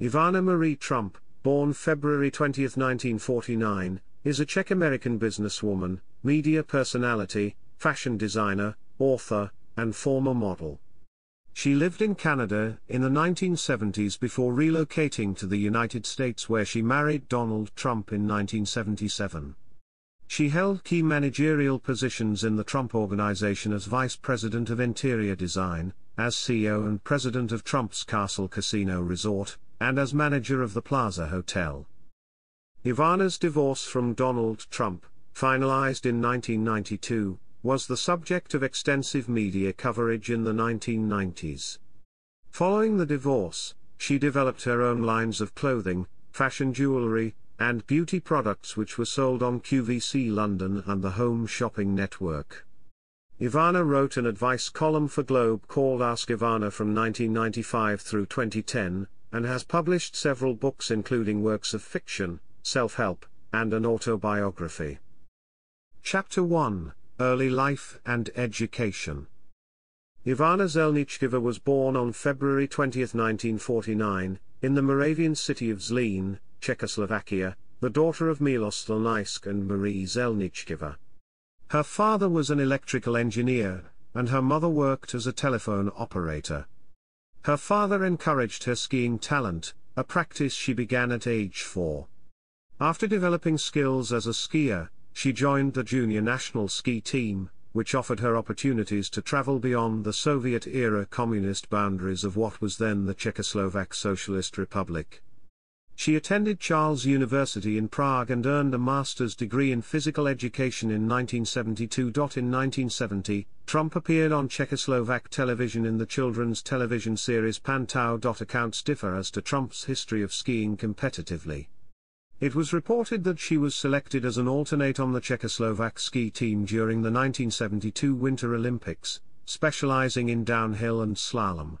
Ivana Marie Trump, born February 20, 1949, is a Czech-American businesswoman, media personality, fashion designer, author, and former model. She lived in Canada in the 1970s before relocating to the United States where she married Donald Trump in 1977. She held key managerial positions in the Trump Organization as Vice President of Interior Design, as CEO and President of Trump's Castle Casino Resort, and as manager of the Plaza Hotel. Ivana's divorce from Donald Trump, finalized in 1992, was the subject of extensive media coverage in the 1990s. Following the divorce, she developed her own lines of clothing, fashion jewelry, and beauty products which were sold on QVC London and the Home Shopping Network. Ivana wrote an advice column for Globe called Ask Ivana from 1995 through 2010, and has published several books including works of fiction, self-help, and an autobiography. Chapter 1 Early Life and Education Ivana Zelnichkova was born on February 20, 1949, in the Moravian city of Zlín, Czechoslovakia, the daughter of Milos Zelníček and Marie Zelničkova. Her father was an electrical engineer, and her mother worked as a telephone operator. Her father encouraged her skiing talent, a practice she began at age four. After developing skills as a skier, she joined the junior national ski team, which offered her opportunities to travel beyond the Soviet-era communist boundaries of what was then the Czechoslovak Socialist Republic. She attended Charles University in Prague and earned a master's degree in physical education in 1972. In 1970, Trump appeared on Czechoslovak television in the children's television series Pan Tau. Accounts differ as to Trump's history of skiing competitively. It was reported that she was selected as an alternate on the Czechoslovak ski team during the 1972 Winter Olympics, specializing in downhill and slalom.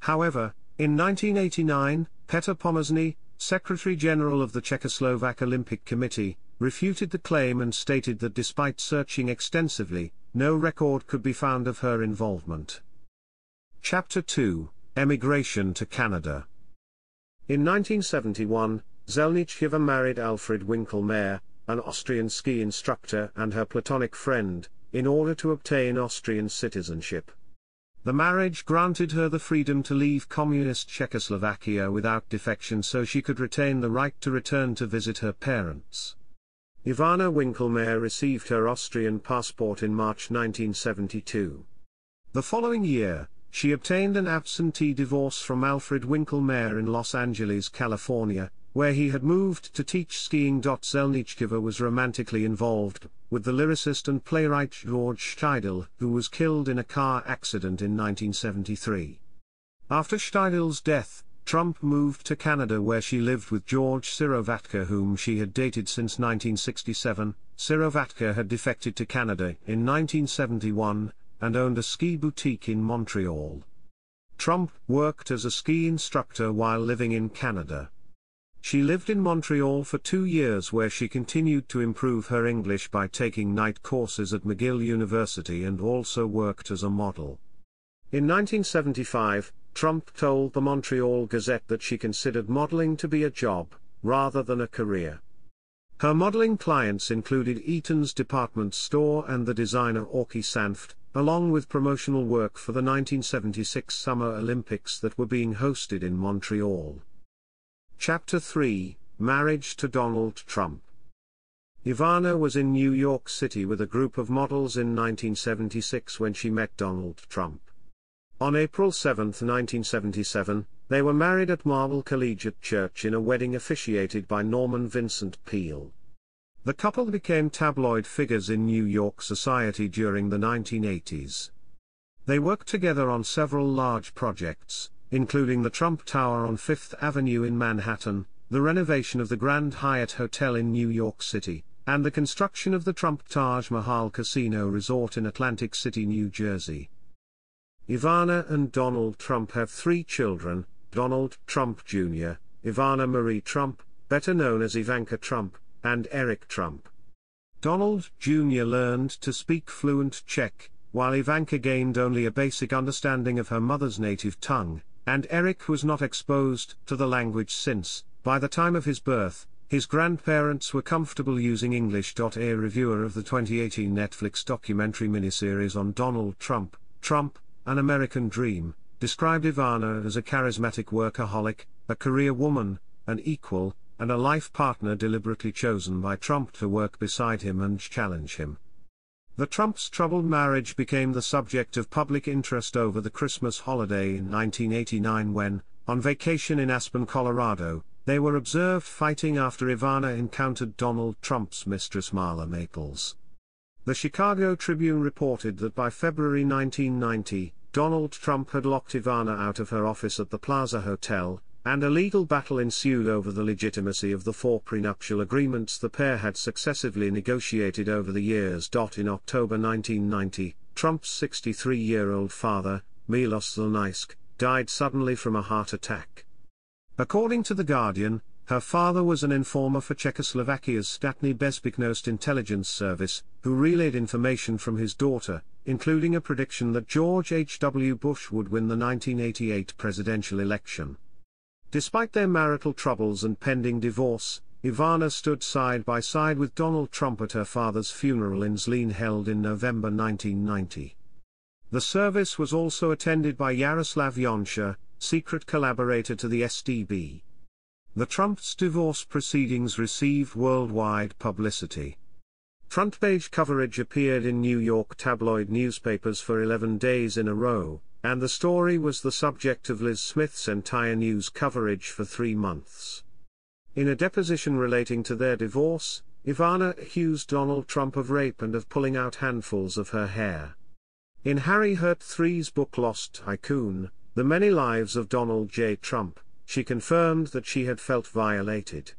However, in 1989, Petr Pomazny, Secretary General of the Czechoslovak Olympic Committee, refuted the claim and stated that despite searching extensively, no record could be found of her involvement. Chapter 2 Emigration to Canada In 1971, Zelnichkova married Alfred Winkelmeyer, an Austrian ski instructor and her platonic friend, in order to obtain Austrian citizenship. The marriage granted her the freedom to leave communist Czechoslovakia without defection so she could retain the right to return to visit her parents. Ivana Winkelmeyer received her Austrian passport in March 1972. The following year, she obtained an absentee divorce from Alfred Winkelmeyer in Los Angeles, California, where he had moved to teach skiing. Zelnichkova was romantically involved with the lyricist and playwright George Staidl, who was killed in a car accident in 1973. After Staidl's death, Trump moved to Canada where she lived with George Syrovatka whom she had dated since 1967. Syrovatka had defected to Canada in 1971, and owned a ski boutique in Montreal. Trump worked as a ski instructor while living in Canada. She lived in Montreal for two years where she continued to improve her English by taking night courses at McGill University and also worked as a model. In 1975, Trump told the Montreal Gazette that she considered modeling to be a job, rather than a career. Her modeling clients included Eaton's department store and the designer Auckie Sanft, along with promotional work for the 1976 Summer Olympics that were being hosted in Montreal. Chapter 3 Marriage to Donald Trump. Ivana was in New York City with a group of models in 1976 when she met Donald Trump. On April 7, 1977, they were married at Marble Collegiate Church in a wedding officiated by Norman Vincent Peale. The couple became tabloid figures in New York society during the 1980s. They worked together on several large projects, including the Trump Tower on Fifth Avenue in Manhattan, the renovation of the Grand Hyatt Hotel in New York City, and the construction of the Trump Taj Mahal Casino Resort in Atlantic City, New Jersey. Ivana and Donald Trump have three children, Donald Trump Jr., Ivana Marie Trump, better known as Ivanka Trump, and Eric Trump. Donald Jr. learned to speak fluent Czech, while Ivanka gained only a basic understanding of her mother's native tongue, and Eric was not exposed to the language since, by the time of his birth, his grandparents were comfortable using English. A reviewer of the 2018 Netflix documentary miniseries on Donald Trump, Trump, An American Dream, described Ivana as a charismatic workaholic, a career woman, an equal, and a life partner deliberately chosen by Trump to work beside him and challenge him. The Trump's troubled marriage became the subject of public interest over the Christmas holiday in 1989 when, on vacation in Aspen, Colorado, they were observed fighting after Ivana encountered Donald Trump's mistress Marla Maples. The Chicago Tribune reported that by February 1990, Donald Trump had locked Ivana out of her office at the Plaza Hotel, and a legal battle ensued over the legitimacy of the four prenuptial agreements the pair had successively negotiated over the years. In October 1990, Trump's 63 year old father, Milos Zelníček, died suddenly from a heart attack. According to The Guardian, her father was an informer for Czechoslovakia's Státní bezpečnost intelligence service, who relayed information from his daughter, including a prediction that George H. W. Bush would win the 1988 presidential election. Despite their marital troubles and pending divorce, Ivana stood side by side with Donald Trump at her father's funeral in Zlín held in November 1990. The service was also attended by Yaroslav Yoncha, secret collaborator to the StB. The Trump's divorce proceedings received worldwide publicity. Front page coverage appeared in New York tabloid newspapers for 11 days in a row, and the story was the subject of Liz Smith's entire news coverage for three months. In a deposition relating to their divorce, Ivana accused Donald Trump of rape and of pulling out handfuls of her hair. In Harry Hurt III's book Lost Tycoon, The Many Lives of Donald J. Trump, she confirmed that she had felt violated.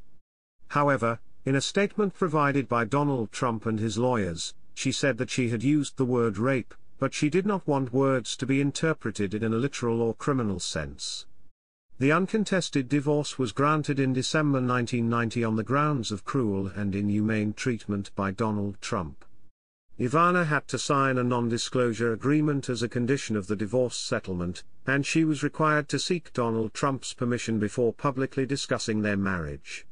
However, in a statement provided by Donald Trump and his lawyers, she said that she had used the word rape, but she did not want words to be interpreted in a literal or criminal sense. The uncontested divorce was granted in December 1990 on the grounds of cruel and inhumane treatment by Donald Trump. Ivana had to sign a non-disclosure agreement as a condition of the divorce settlement, and she was required to seek Donald Trump's permission before publicly discussing their marriage.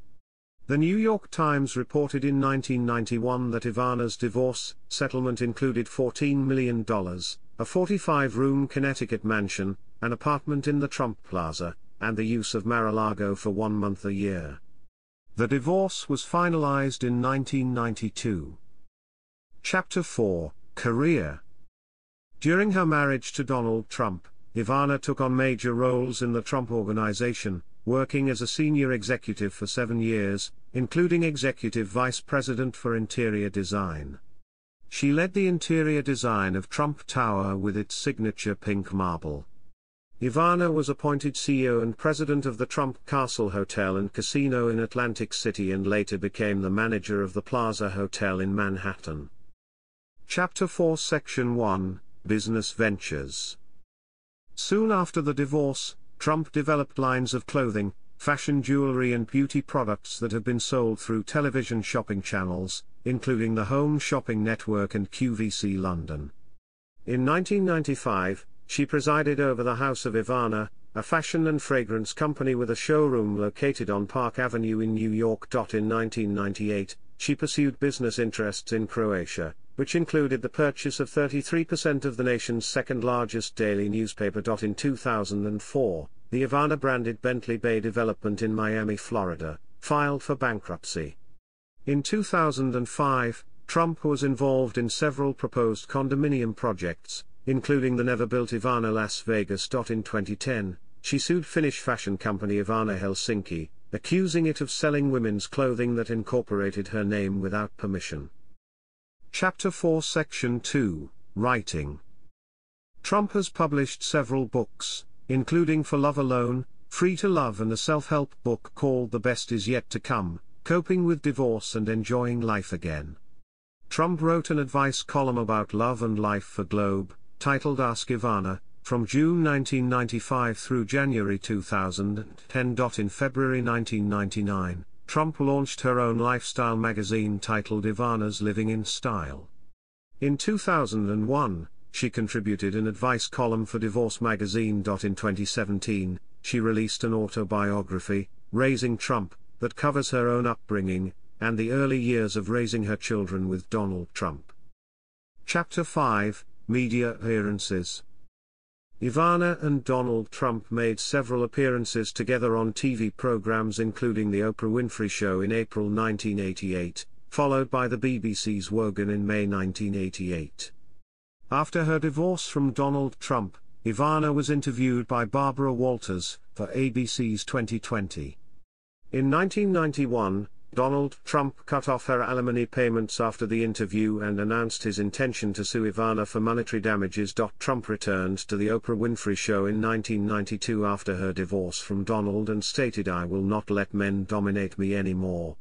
The New York Times reported in 1991 that Ivana's divorce settlement included $14 million, a 45-room Connecticut mansion, an apartment in the Trump Plaza, and the use of Mar-a-Lago for one month a year. The divorce was finalized in 1992. Chapter 4 Career During her marriage to Donald Trump, Ivana took on major roles in the Trump Organization, working as a senior executive for seven years, including executive vice president for interior design. She led the interior design of Trump Tower with its signature pink marble. Ivana was appointed CEO and president of the Trump Castle Hotel and Casino in Atlantic City and later became the manager of the Plaza Hotel in Manhattan. Chapter 4 Section 1 Business Ventures Soon after the divorce, Trump developed lines of clothing, fashion jewelry and beauty products that have been sold through television shopping channels, including the Home Shopping Network and QVC London. In 1995, she presided over the House of Ivana, a fashion and fragrance company with a showroom located on Park Avenue in New York. In 1998, she pursued business interests in Croatia, which included the purchase of 33% of the nation's second largest daily newspaper. In 2004, the Ivana branded Bentley Bay development in Miami, Florida, filed for bankruptcy. In 2005, Trump was involved in several proposed condominium projects, including the never built Ivana Las Vegas. In 2010, she sued Finnish fashion company Ivana Helsinki, accusing it of selling women's clothing that incorporated her name without permission. Chapter 4 Section 2 Writing Trump has published several books, including For Love Alone, Free to Love and a self-help book called The Best Is Yet to Come, Coping with Divorce and Enjoying Life Again. Trump wrote an advice column about love and life for Globe, titled Ask Ivana, from June 1995 through January 2010. In February 1999, Trump launched her own lifestyle magazine titled Ivana's Living in Style. In 2001, she contributed an advice column for Divorce Magazine. In 2017, she released an autobiography, Raising Trump, that covers her own upbringing, and the early years of raising her children with Donald Trump. Chapter 5 Media Appearances Ivana and Donald Trump made several appearances together on TV programs including The Oprah Winfrey Show in April 1988, followed by the BBC's Wogan in May 1988. After her divorce from Donald Trump, Ivana was interviewed by Barbara Walters for ABC's 2020. In 1991, Donald Trump cut off her alimony payments after the interview and announced his intention to sue Ivana for monetary damages. Trump returned to The Oprah Winfrey Show in 1992 after her divorce from Donald and stated I will not let men dominate me anymore.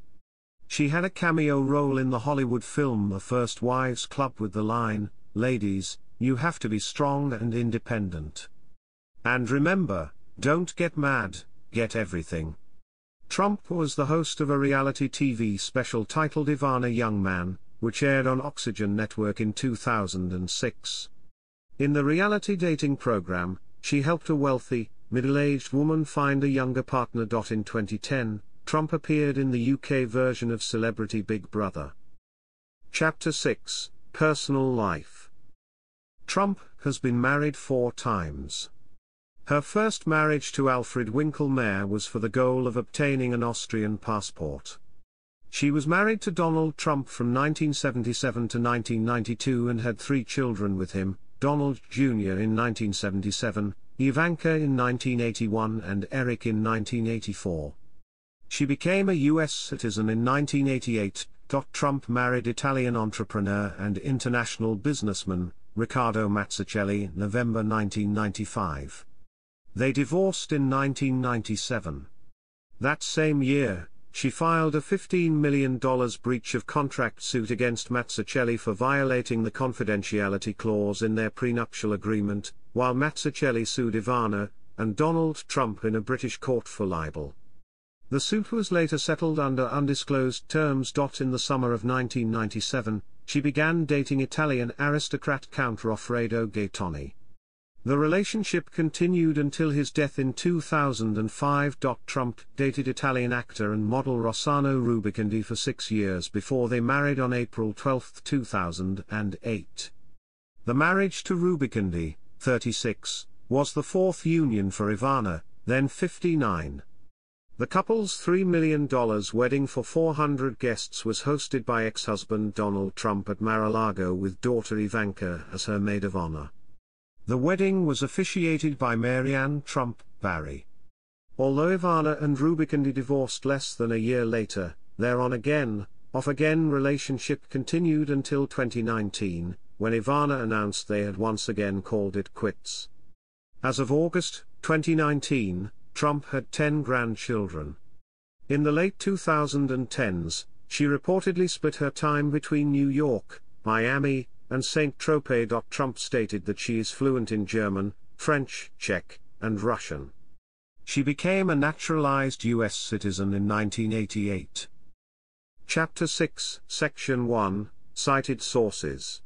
She had a cameo role in the Hollywood film The First Wives Club with the line, Ladies, you have to be strong and independent. And remember, don't get mad, get everything. Trump was the host of a reality TV special titled Ivana Young Man, which aired on Oxygen Network in 2006. In the reality dating program, she helped a wealthy, middle-aged woman find a younger partner. In 2010, Trump appeared in the UK version of Celebrity Big Brother. Chapter 6 Personal Life Trump has been married four times. Her first marriage to Alfred Winkelmeyer was for the goal of obtaining an Austrian passport. She was married to Donald Trump from 1977 to 1992 and had three children with him, Donald Jr. in 1977, Ivanka in 1981 and Eric in 1984. She became a U.S. citizen in 1988. Trump married Italian entrepreneur and international businessman, Riccardo Mazzucchelli, November 1995. They divorced in 1997. That same year, she filed a $15 million breach of contract suit against Mazzucchelli for violating the confidentiality clause in their prenuptial agreement, while Mazzucchelli sued Ivana and Donald Trump in a British court for libel. The suit was later settled under undisclosed terms. In the summer of 1997, she began dating Italian aristocrat Count Roffredo Gaetani. The relationship continued until his death in 2005. Trump dated Italian actor and model Rossano Rubicondi for six years before they married on April 12, 2008. The marriage to Rubicondi, 36, was the fourth union for Ivana, then 59. The couple's $3 million wedding for 400 guests was hosted by ex-husband Donald Trump at Mar-a-Lago with daughter Ivanka as her maid of honor. The wedding was officiated by Maryanne Trump Barry. Although Ivana and Rubicondi divorced less than a year later, their on-again, off-again relationship continued until 2019, when Ivana announced they had once again called it quits. As of August 2019, Trump had 10 grandchildren. In the late 2010s, she reportedly split her time between New York, Miami, and St. Tropez. Trump stated that she is fluent in German, French, Czech, and Russian. She became a naturalized U.S. citizen in 1988. Chapter 6, Section 1 Cited Sources